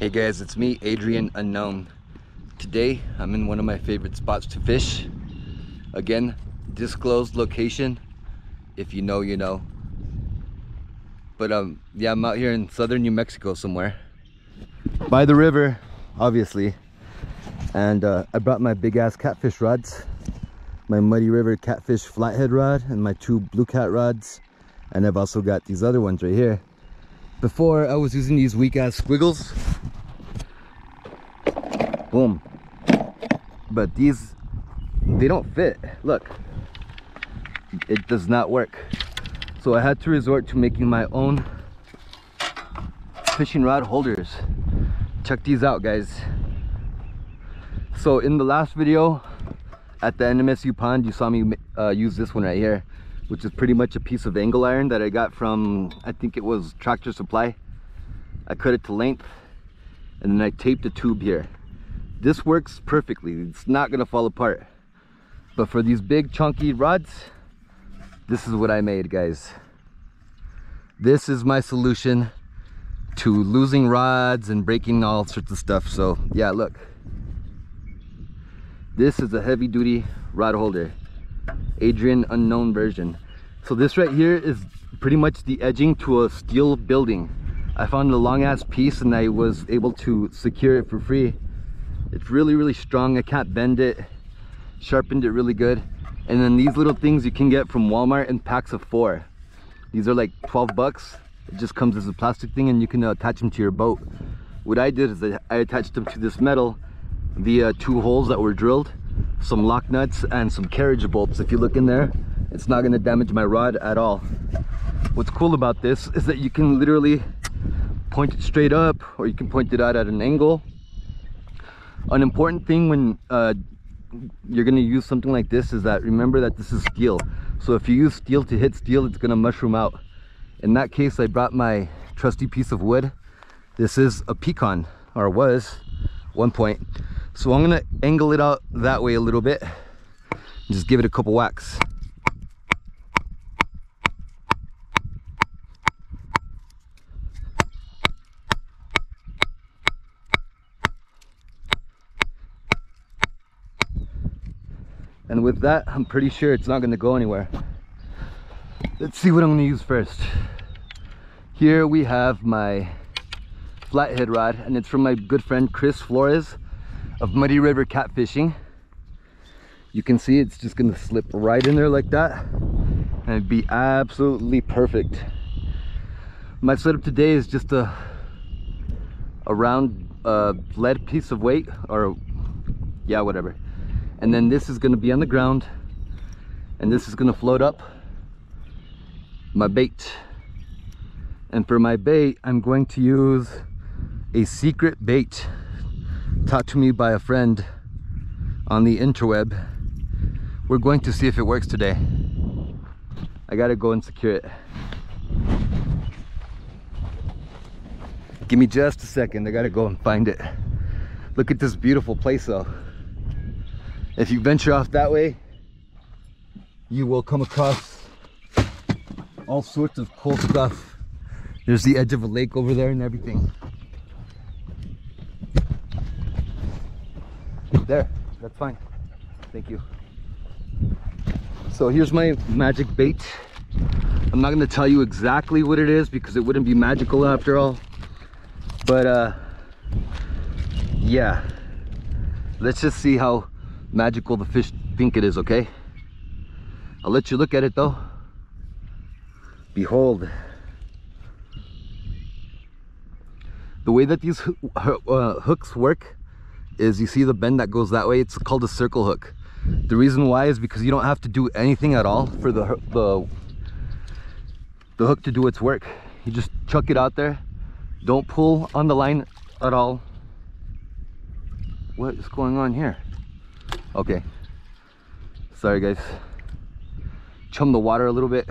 Hey guys, it's me, Adrian Unknown. Today, I'm in one of my favorite spots to fish. Again, disclosed location. If you know, you know. But um, yeah, I'm out here in southern New Mexico somewhere. By the river, obviously. And uh, I brought my big ass catfish rods. My Muddy River catfish flathead rod and my two blue cat rods. And I've also got these other ones right here. Before I was using these weak ass squiggles. Boom. But these, they don't fit. Look, it does not work. So I had to resort to making my own fishing rod holders. Check these out guys. So in the last video at the NMSU pond, you saw me uh, use this one right here which is pretty much a piece of angle iron that I got from, I think it was Tractor Supply. I cut it to length and then I taped a tube here. This works perfectly. It's not gonna fall apart. But for these big chunky rods, this is what I made, guys. This is my solution to losing rods and breaking all sorts of stuff. So yeah, look. This is a heavy duty rod holder. Adrian unknown version. So this right here is pretty much the edging to a steel building. I found a long ass piece and I was able to secure it for free. It's really, really strong. I can't bend it. Sharpened it really good. And then these little things you can get from Walmart in packs of four. These are like 12 bucks. It just comes as a plastic thing and you can uh, attach them to your boat. What I did is I attached them to this metal via two holes that were drilled some lock nuts and some carriage bolts if you look in there it's not going to damage my rod at all what's cool about this is that you can literally point it straight up or you can point it out at an angle an important thing when uh, you're going to use something like this is that remember that this is steel so if you use steel to hit steel it's going to mushroom out in that case i brought my trusty piece of wood this is a pecan or was one point so I'm gonna angle it out that way a little bit. Just give it a couple whacks. And with that, I'm pretty sure it's not gonna go anywhere. Let's see what I'm gonna use first. Here we have my flathead rod and it's from my good friend Chris Flores of Muddy River catfishing. You can see it's just gonna slip right in there like that and it'd be absolutely perfect. My setup today is just a, a round uh, lead piece of weight or yeah, whatever. And then this is gonna be on the ground and this is gonna float up my bait. And for my bait, I'm going to use a secret bait taught to me by a friend on the interweb. We're going to see if it works today. I gotta go and secure it. Give me just a second, I gotta go and find it. Look at this beautiful place though. If you venture off that way, you will come across all sorts of cool stuff. There's the edge of a lake over there and everything. There, that's fine. Thank you. So here's my magic bait. I'm not gonna tell you exactly what it is because it wouldn't be magical after all. But uh, yeah, let's just see how magical the fish think it is, okay? I'll let you look at it though. Behold. The way that these uh, hooks work is you see the bend that goes that way it's called a circle hook the reason why is because you don't have to do anything at all for the the the hook to do its work you just chuck it out there don't pull on the line at all what is going on here okay sorry guys chum the water a little bit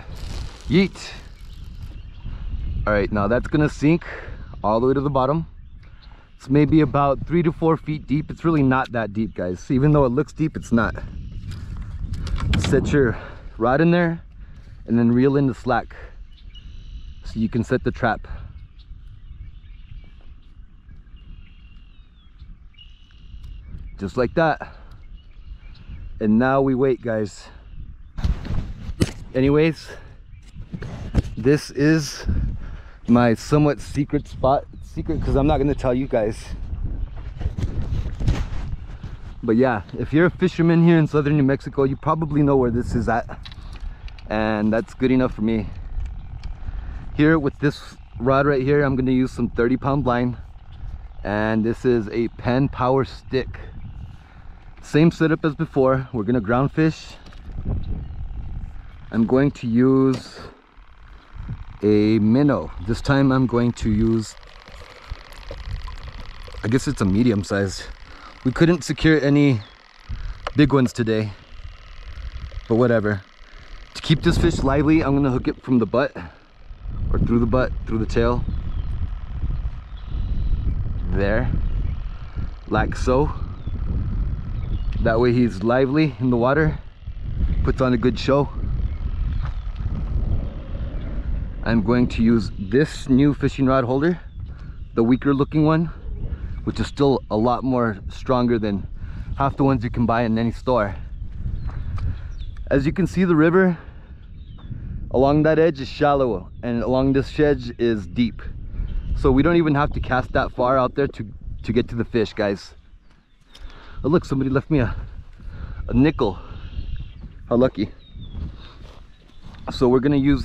yeet all right now that's gonna sink all the way to the bottom it's maybe about three to four feet deep. It's really not that deep, guys. Even though it looks deep, it's not. Set your rod in there and then reel in the slack so you can set the trap. just like that and now we wait guys. Anyways this is my somewhat secret spot. Secret because i'm not going to tell you guys. But yeah if you're a fisherman here in southern new mexico you probably know where this is at. And that's good enough for me. Here with this rod right here i'm going to use some 30 pound line and this is a Penn Power Stik same setup as before. We're gonna ground fish. I'm going to use a minnow. This time i'm going to use i guess it's a medium size. We couldn't secure any big ones today but whatever. To keep this fish lively i'm gonna hook it from the butt or through the butt through the tail. There. Like so that way he's lively in the water puts on a good show. I'm going to use this new fishing rod holder the weaker looking one which is still a lot more stronger than half the ones you can buy in any store. As you can see the river along that edge is shallow and along this edge is deep. So we don't even have to cast that far out there to to get to the fish guys oh look somebody left me a, a nickel. How lucky. So we're gonna use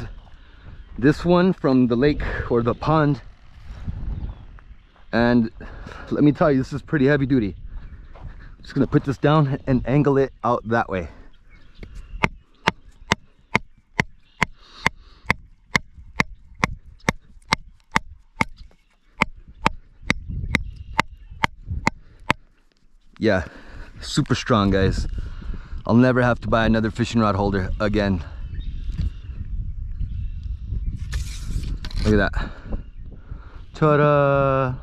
this one from the lake or the pond. And let me tell you this is pretty heavy duty. Just gonna put this down and angle it out that way yeah super strong guys. I'll never have to buy another fishing rod holder again. Look at that. Ta-da!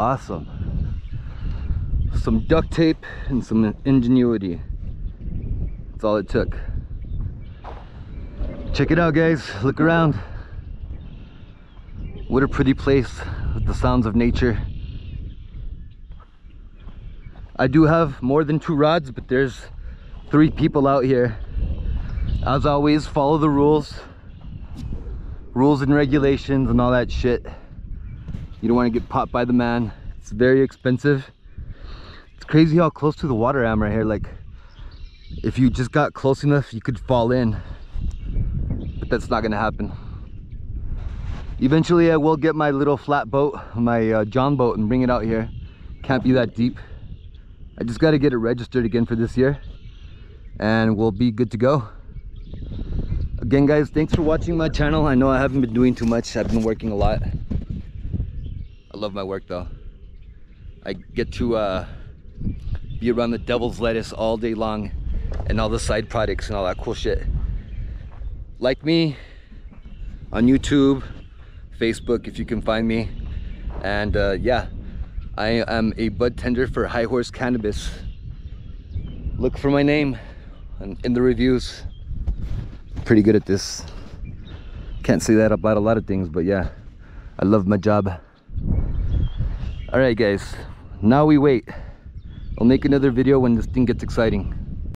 Awesome. Some duct tape and some ingenuity. That's all it took. Check it out guys. Look around. What a pretty place with the sounds of nature I do have more than two rods, but there's three people out here. As always, follow the rules. Rules and regulations and all that shit. You don't want to get popped by the man. It's very expensive. It's crazy how close to the water I am right here. Like, if you just got close enough, you could fall in. But that's not gonna happen. Eventually, I will get my little flat boat, my uh, John boat, and bring it out here. Can't be that deep. I just got to get it registered again for this year and we'll be good to go. Again guys, thanks for watching my channel. I know I haven't been doing too much. I've been working a lot. I love my work though. I get to uh, be around the devil's lettuce all day long and all the side products and all that cool shit. Like me on YouTube, Facebook if you can find me. And uh, yeah, I am a bud tender for High Horse Cannabis. Look for my name and in the reviews. Pretty good at this. Can't say that about a lot of things, but yeah, I love my job. All right, guys, now we wait. I'll make another video when this thing gets exciting.